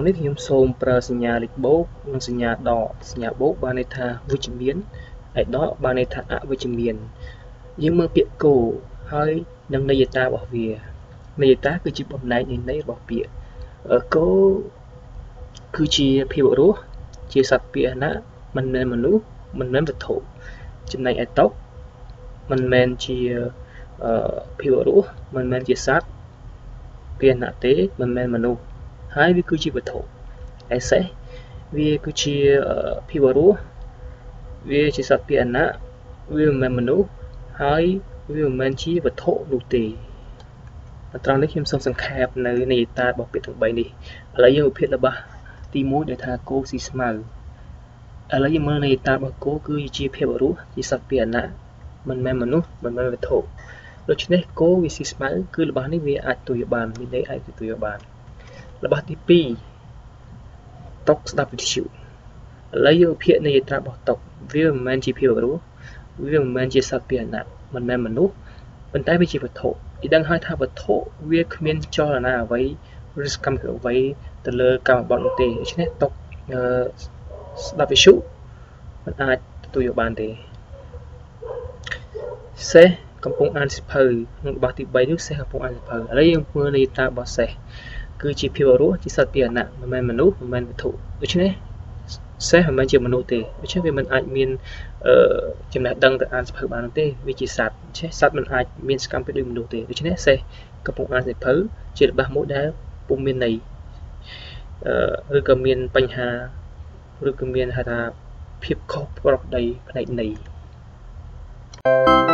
ត្រង់នេះខ្ញុំសូមប្រើសញ្ញាលេខបូកនិងសញ្ញាដកសញ្ញាបូកបានន័យថាវិជ្ជមានហើយដកបានន័យថាអវិជ្ជមានយើងមើលពាក្យគោហើយនឹងន័យតារបស់វាន័យតាគឺជាបំណែកនៃន័យរបស់ពាក្យគោគឺជាភាវៈរស់ជាសត្វពាហនៈមិនមែនមនុស្សមិនមែនវត្ថុចំណែកឯតុកមិនមែនជាភាវៈរស់មិនមែនជាសត្វពាហនៈទេមិនមែនមនុស្ស ហើយវាគឺជាវត្ថុឯសេះវាគឺជាភាវៈរស់វាជាសត្វពាហនៈវាមិនមែនមនុស្សហើយវាមិនមែនជាវត្ថុនោះទេត្រង់នេះខ្ញុំសូមសង្ខេបនៅនៃតារបស់ពាក្យទាំង3នេះឥឡូវយើងវិភាគរបស់ទី1ដែលថាគោស៊ីស្មៅឥឡូវយើងមើលនៃតារបស់គោគឺជាភាពរស់ជាសត្វពាហនៈមិនមែនមនុស្សមិនមែនវត្ថុដូច្នេះគោវាស៊ីស្មៅគឺរបស់នេះវាអាចទួយបានមានន័យអាចទួយបាន របស់ទី2តុកស្ដាប់វិទ្យុឥឡូវយើងភាគនៃត្រារបស់តុកវាមិនមែនជាភាពរស់វាមិនមែនជាសត្វពាហនៈមិនមែនមនុស្សប៉ុន្តែវាជាវត្ថុគេដឹងហើយថាវត្ថុវាគ្មានចលនាអ្វីឬសកម្មភាពអ្វីទៅលើកម្មបត្តិនោះទេដូច្នេះតុកស្ដាប់វិទ្យុមិនអាចទទួលយកបានទេសេះកំពុងអានសិភៅក្នុងរបស់ទី3នេះសេះកំពុងអានសិភៅឥឡូវយើងមើលនៃតារបស់សេះ គឺជាភាពរស់ជាសត្វពាហនៈមិនមែនមនុស្សមិនមែនវត្ថុដូច្នេះសេះមិនមែនជាមនុស្សទេដូច្នេះវាមិនអាចមានអឺចំណេះដឹងទៅអានសភៅបានទេវាជាសត្វដូច្នេះសត្វមិនអាចមានសកម្មភាពដូចមនុស្សទេដូច្នេះសេះកំពុងអានសភៅជារបស់មួយដែលពុំមានន័យអឺឬក៏មានបញ្ហាឬក៏មានហៅថាភាពខុសប្រក្រតីផ្នែកន័យ thank you